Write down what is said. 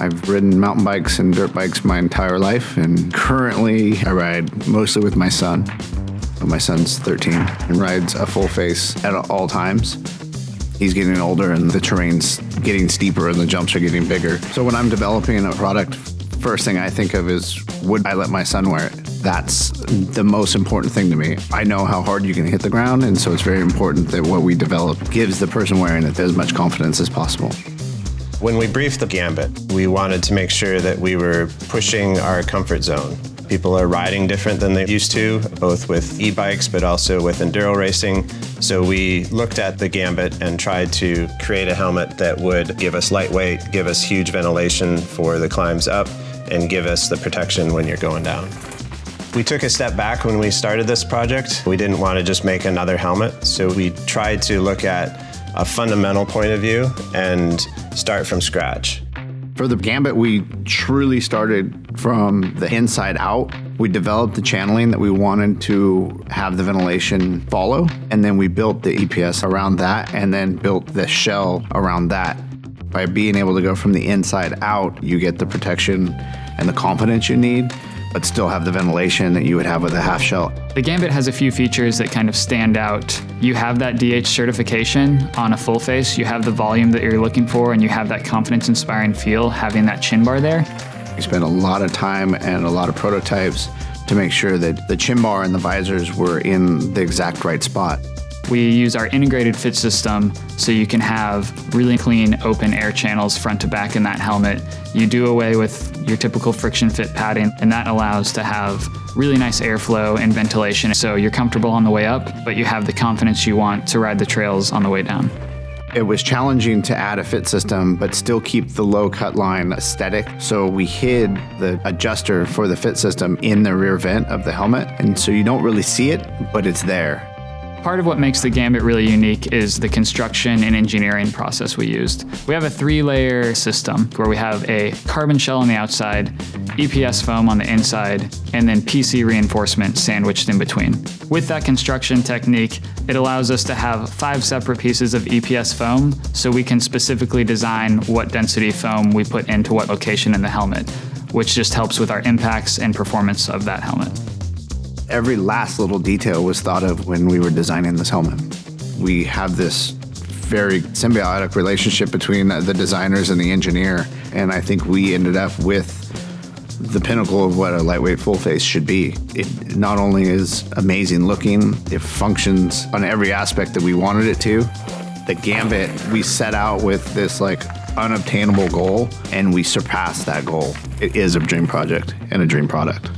I've ridden mountain bikes and dirt bikes my entire life, and currently I ride mostly with my son. My son's 13 and rides a full face at all times. He's getting older and the terrain's getting steeper and the jumps are getting bigger. So when I'm developing a product, first thing I think of is would I let my son wear it? That's the most important thing to me. I know how hard you can hit the ground, and so it's very important that what we develop gives the person wearing it as much confidence as possible. When we briefed the Gambit, we wanted to make sure that we were pushing our comfort zone. People are riding different than they used to, both with e-bikes but also with enduro racing. So we looked at the Gambit and tried to create a helmet that would give us lightweight, give us huge ventilation for the climbs up, and give us the protection when you're going down. We took a step back when we started this project. We didn't want to just make another helmet, so we tried to look at a fundamental point of view and start from scratch. For the Gambit, we truly started from the inside out. We developed the channeling that we wanted to have the ventilation follow, and then we built the EPS around that, and then built the shell around that. By being able to go from the inside out, you get the protection and the confidence you need but still have the ventilation that you would have with a half shell. The Gambit has a few features that kind of stand out. You have that DH certification on a full face, you have the volume that you're looking for, and you have that confidence inspiring feel having that chin bar there. We spent a lot of time and a lot of prototypes to make sure that the chin bar and the visors were in the exact right spot. We use our integrated fit system so you can have really clean open air channels front to back in that helmet. You do away with your typical friction fit padding and that allows to have really nice airflow and ventilation so you're comfortable on the way up, but you have the confidence you want to ride the trails on the way down. It was challenging to add a fit system, but still keep the low cut line aesthetic. So we hid the adjuster for the fit system in the rear vent of the helmet. And so you don't really see it, but it's there. Part of what makes the Gambit really unique is the construction and engineering process we used. We have a three layer system where we have a carbon shell on the outside, EPS foam on the inside, and then PC reinforcement sandwiched in between. With that construction technique, it allows us to have five separate pieces of EPS foam so we can specifically design what density foam we put into what location in the helmet, which just helps with our impacts and performance of that helmet every last little detail was thought of when we were designing this helmet. We have this very symbiotic relationship between the designers and the engineer, and I think we ended up with the pinnacle of what a lightweight full face should be. It not only is amazing looking, it functions on every aspect that we wanted it to. The Gambit, we set out with this like unobtainable goal, and we surpassed that goal. It is a dream project and a dream product.